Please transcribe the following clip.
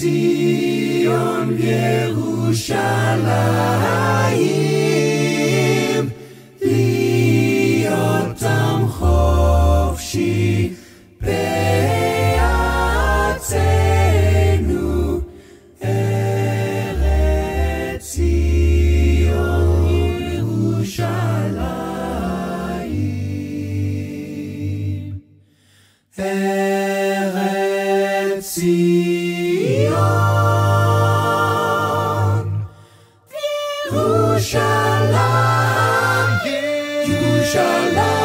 Zion Yerushalayim Liotam Chovshi Be'atzenu Eretz Zion Yerushalayim Eretz Zion shall learn. You shall learn.